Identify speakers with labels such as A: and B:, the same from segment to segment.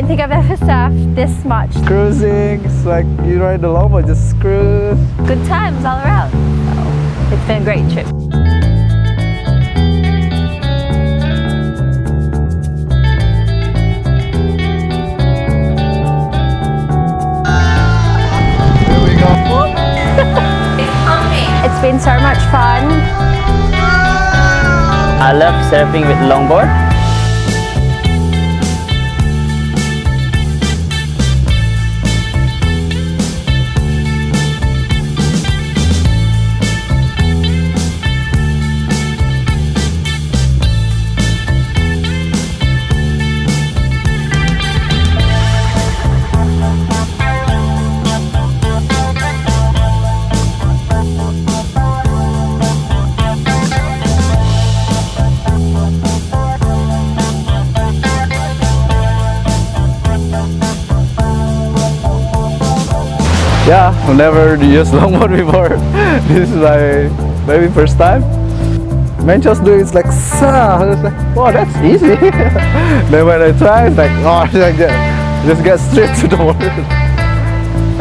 A: don't think I've ever surfed this much.
B: Cruising, it's like you ride the longboard, just cruise.
A: Good times all around. So it's been a great trip.
B: Here we go.
A: It's been so much fun.
C: I love surfing with longboard.
B: Yeah, I've never used longboard before. this is my maybe first time. Man just do it, it's like sa. I was like, wow, that's easy. then when I try, it's like, oh, like that. Just get straight to the water.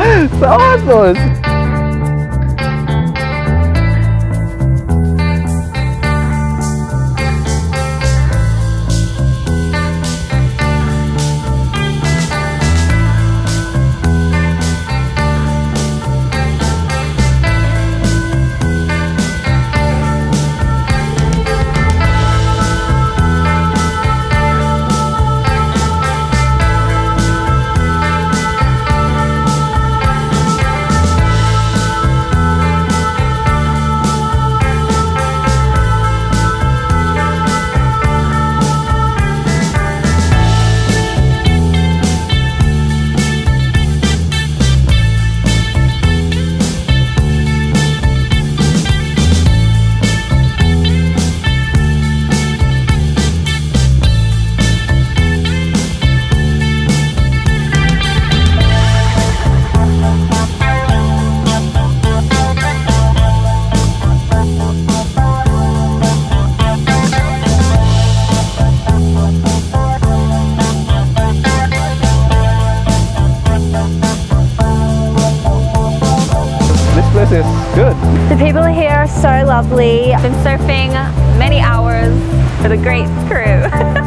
B: Oh, it's awesome. This is good.
A: The people here are so lovely. I've been surfing many hours with a great crew.